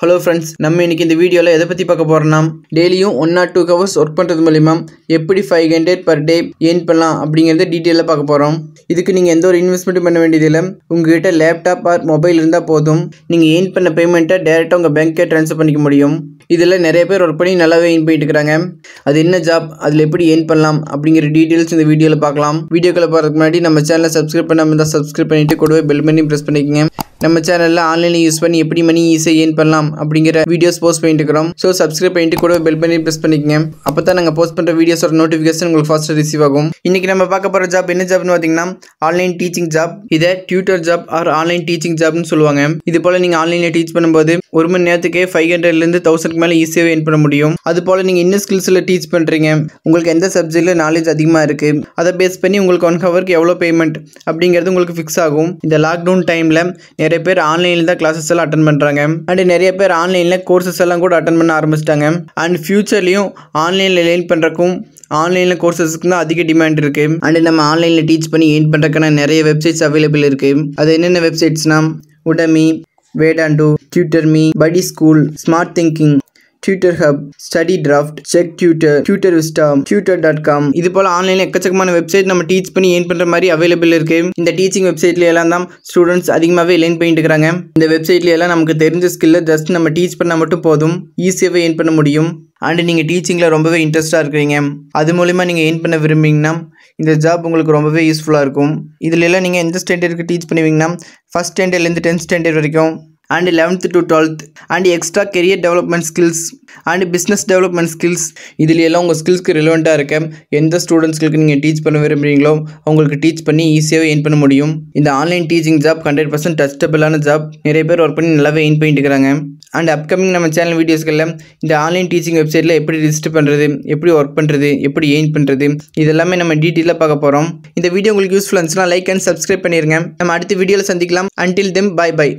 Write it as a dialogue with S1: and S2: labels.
S1: Hello friends நம்ம இன்னைக்கு இந்த வீடியோவில் எதை பற்றி பார்க்க போகிறோம்னா டெய்லியும் one or two hours work பண்ணுறது மூலிமா எப்படி five hundred per day earn பண்ணலாம் அப்படிங்கிறத டீட்டெயிலாக பார்க்க போகிறோம் இதுக்கு நீங்கள் எந்த ஒரு இன்வெஸ்ட்மெண்ட்டும் பண்ண வேண்டியதில்லை உங்ககிட்ட லேப்டாப் ஆர் மொபைல் இருந்தால் போதும். நீங்கள் ஏர்ன் பண்ண பேமெண்ட்டை டேரெக்டாக உங்கள் பேங்க்கே ட்ரான்ஸ்ஃபர் பண்ணிக்க முடியும். இதில் நிறைய பேர் ஒர்க் பண்ணி நல்லாவே ஏர்ன் பண்ணிட்டு இருக்கிறாங்க அது என்ன ஜாப் அதில் எப்படி ஏர்ன் பண்ணலாம் அப்படிங்கிற டீட்டெயில்ஸ் இந்த வீடியோவில் பார்க்கலாம். வீடியோக்களை போகிறதுக்கு முன்னாடி நம்ம சேனலை சப்ஸ்கிரைப் பண்ணாமல் இருந்தால் சப்ஸ்கிரைப் பண்ணிட்டு கூடவே பெல் பண்ணி ப்ரெஸ் பண்ணிக்கோங்க. நம்ம சேனலில் ஆன்லைனில் யூஸ் பண்ணி எப்படி மணி ஈஸியாக ஏன் பண்ணலாம் அப்படிங்கிற வீடியோஸ் போஸ்ட் பண்ணிட்டு இருக்கிறோம் ஸோ சப்ஸ்கிரைப் பண்ணிட்டு கூட பெல் பண்ணி ப்ரெஸ் பண்ணிக்கங்க. அப்போ தான் நாங்கள் போஸ்ட் பண்ணுற வீடியோஸோட நோட்டிஃபிகேஷன் உங்களுக்கு ஃபாஸ்ட்டாக ரிசீவ் ஆகும். இன்றைக்கி நம்ம பார்க்க போகிற ஜாப் என்ன ஜாப்னு பார்த்தீங்கன்னா ஆன்லைன் டீச்சிங் ஜாப் இதை tutor job or online teaching ஜாப்னு சொல்லுவாங்க. இது போல் நீங்கள் ஆன்லைனில் டீச் பண்ணும்போது ஒரு மணி நேரத்துக்கே ஃபைவ் ஹண்ட்ரட்லேருந்து தௌசண்ட்க்கு மேலே ஈஸியாக ஏன் பண்ண முடியும். அது போல் நீங்கள் இன்னும் ஸ்கில்ஸில் டீச் பண்ணுறீங்க உங்களுக்கு எந்த சப்ஜெக்ட்டில் நாலேஜ் அதிகமாக இருக்குது அதை பேஸ் பண்ணி உங்களுக்கு ஒன் ஹவருக்கு எவ்வளோ பேமெண்ட் அப்படிங்கிறது உங்களுக்கு ஃபிக்ஸ் ஆகும். இந்த லாக்டவுன் டைமில் நிறைய பேர் ஆன்லைனில் தான் கிளாஸஸ் எல்லாம் அட்டன் பண்ணுறாங்க அண்ட் நிறைய பேர் ஆன்லைனில் கோர்சஸ் எல்லாம் கூட அட்டன் பண்ண ஆரம்பிச்சிட்டாங்க. அண்ட் ஃப்யூச்சர்லேயும் ஆன்லைனில் லேர்ன் பண்ணுறக்கும் ஆன்லைனில் கோர்சஸ்க்கு தான் அதிக டிமாண்ட் இருக்குது அண்ட் நம்ம ஆன்லைனில் டீச் பண்ணி ஏர்ன் பண்ணுறக்கான நிறைய வெப்சைட்ஸ் அவைலபிள் இருக்குது அது என்னென்ன வெப்சைட்ஸ்னால் உடமி வேடாண்டோ டியூட்டர் மீ படி school smart thinking tutor hub study draft Chegg tutor tutor vista tutor dot com இது போல் ஆன்லைனில் எக்கச்சக்கமான வெப்சைட் நம்ம டீச் பண்ணி ஏன் பண்ணுற மாதிரி அவைலபிள் இருக்குது இந்த டீச்சிங் வெப்சைட்ல எல்லாம் தான் ஸ்டூடெண்ட்ஸ் அதிகமாகவே லேர்ன் பண்ணிட்டு இருக்காங்க. இந்த வெப்சைட்ல எல்லாம் நமக்கு தெரிஞ்ச ஸ்கில்லை ஜஸ்ட் நம்ம டீச் பண்ணால் மட்டும் போதும். ஈஸியாகவே ஏன் பண்ண முடியும். அண்ட் நீங்கள் டீச்சிங்கில் ரொம்பவே இன்ட்ரெஸ்ட்டாக இருக்கிறீங்க. அது மூலிமா நீங்கள் ஏன் பண்ண விரும்புனீங்கன்னா இந்த ஜாப் உங்களுக்கு ரொம்பவே யூஸ்ஃபுல்லாக இருக்கும். இதில் எல்லாம் நீங்கள் எந்த ஸ்டாண்டர்டுக்கு டீச் பண்ணுவீங்கன்னா ஃபஸ்ட் ஸ்டாண்டர்ட்லேருந்து டென்த் ஸ்டாண்டர்ட் வரைக்கும் and eleventh to twelfth and extra career development skills and business development skills இதில் எல்லாம் உங்கள் ஸ்கில்ஸ்க்கு ரிலவெண்ட்டாக இருக்க எந்த ஸ்டூடெண்ட்ஸ்களுக்கு நீங்கள் டீச் பண்ண விரும்புகிறீங்களோ அவங்களுக்கு டீச் பண்ணி ஈஸியாகவே எயின் பண்ண முடியும். இந்த online teaching job hundred percent டஸ்டபிளான job நிறைய பேர் ஒர்க் பண்ணி நல்லாவே எயின் பண்ணிட்டு இருக்கிறாங்க அண்ட் அப்கமிங் நம்ம சேனல் வீடியோஸ்களில் இந்த ஆன்லைன் டீச்சிங் வெப்சைட்டில் எப்படி ரிஜிஸ்டர் பண்ணுறது எப்படி ஒர்க் பண்ணுறது எப்படி எயின் பண்ணுறது இதெல்லாமே நம்ம டீட்டெயிலாக பார்க்க போகிறோம் இந்த வீடியோ உங்களுக்கு யூஸ்ஃபுல் இருந்துச்சுன்னா லைக் அண்ட் சப்ஸ்கிரைப் பண்ணிடுங்க நம்ம அடுத்த வீடியோவில் சந்திக்கலாம். Until them by by